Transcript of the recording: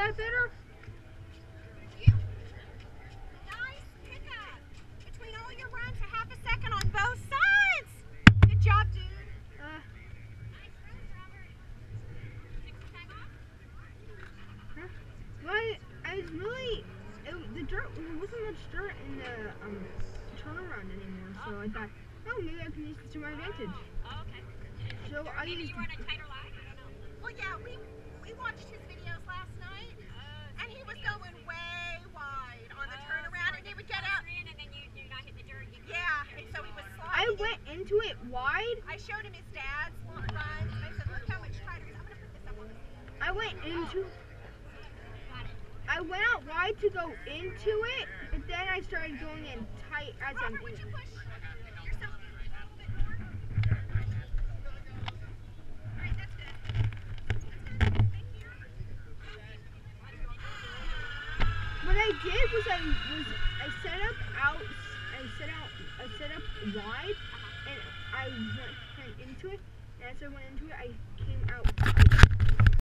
that better? You, nice Good job, dude. There wasn't much dirt in the um, turnaround anymore, so. I thought, oh, maybe I can use this to my advantage. Oh, Used, you were in a tighter line? I don't know. Well, yeah, we we watched his videos last night, Oh, and he was going way wide on the oh, turnaround, and he would get out. closer in and then you do not hit the dirt. You Yeah, and so he was I went into it wide. I showed him his dad's long runs. I said, look how much tighter. I'm gonna put this up on the stand. I went oh, into. Got it. I went out wide to go into it, but then I started going in tight as I'm Robert, would you push yourself a little bit more? All right, that's good. That's good. Thank you. What I did was I was I set up out I set out I set up wide uh, and I went, into it and as I went into it I came out.